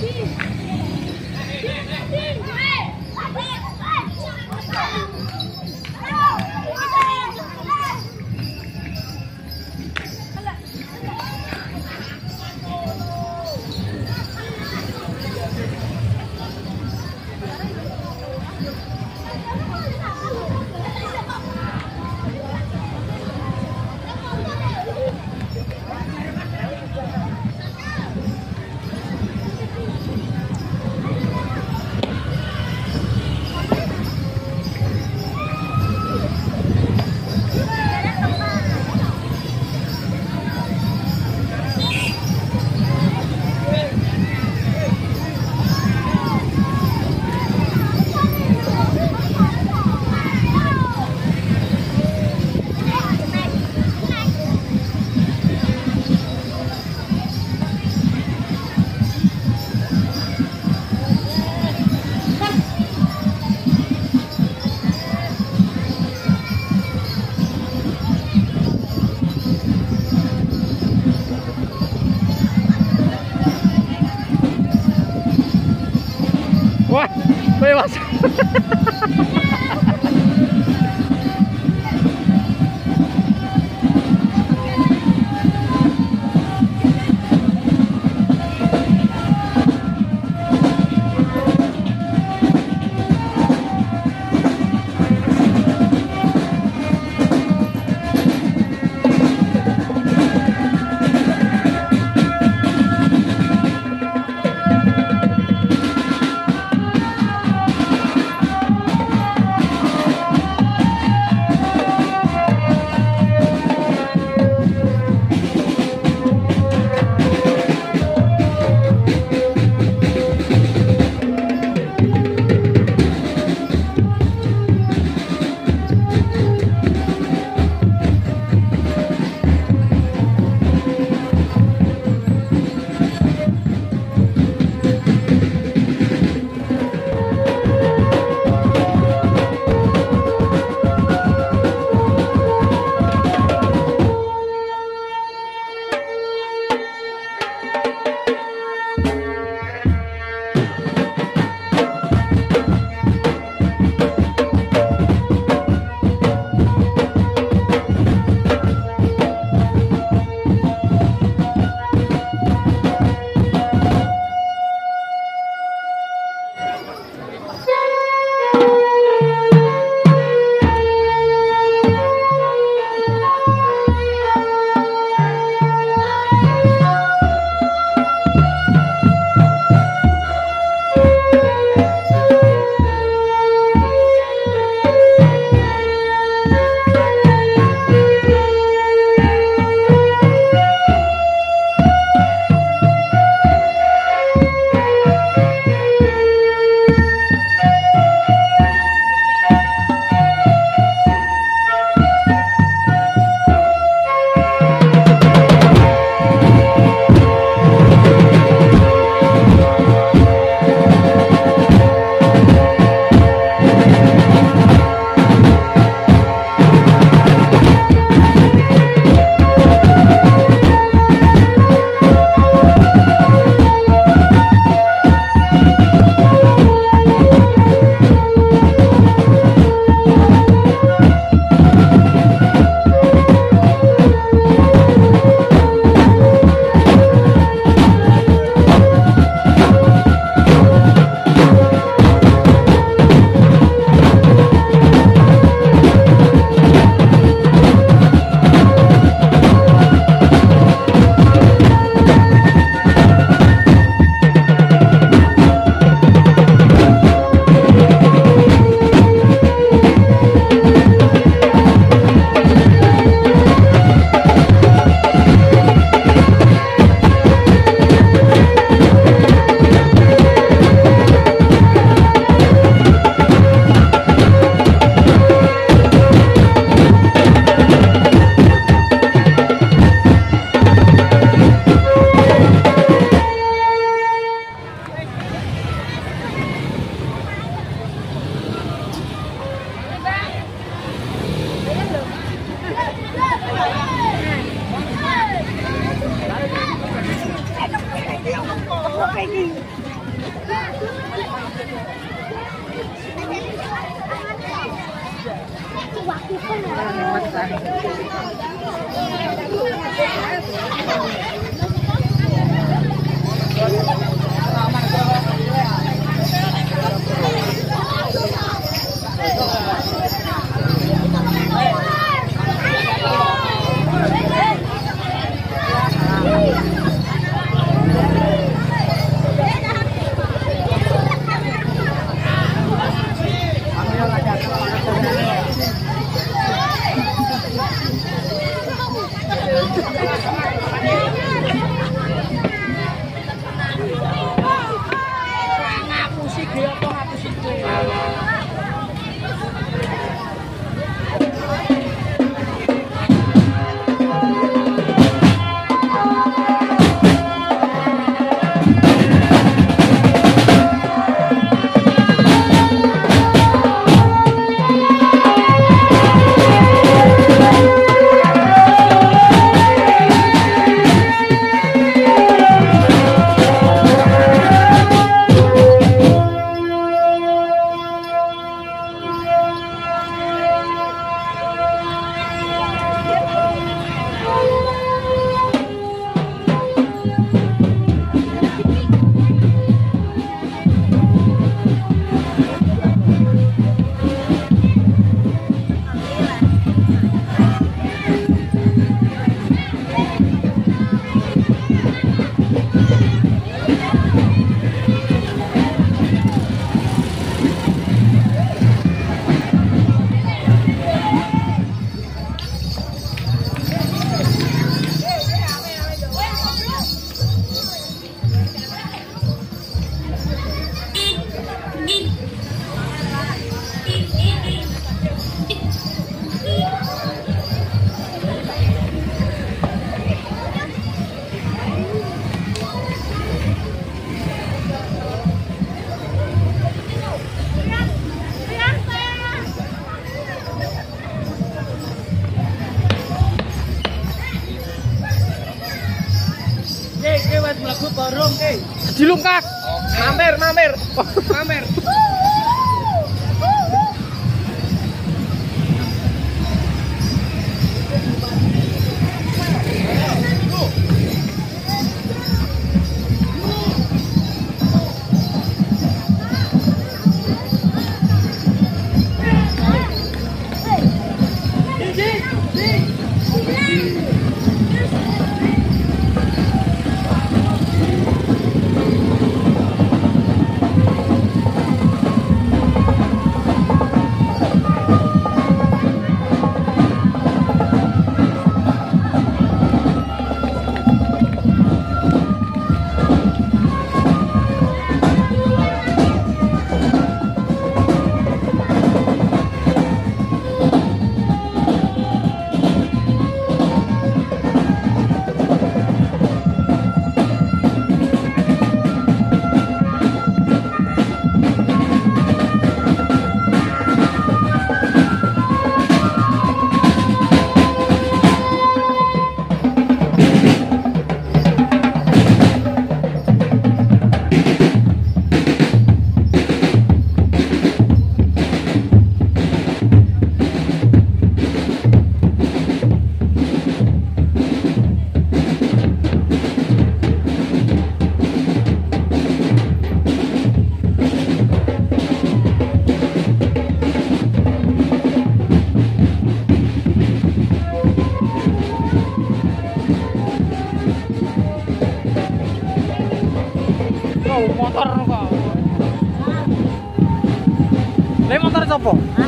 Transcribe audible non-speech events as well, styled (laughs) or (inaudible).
cheese. めました Thank you. Cilungkak. Okay. Mampir, mampir. (laughs) mampir. tiempo.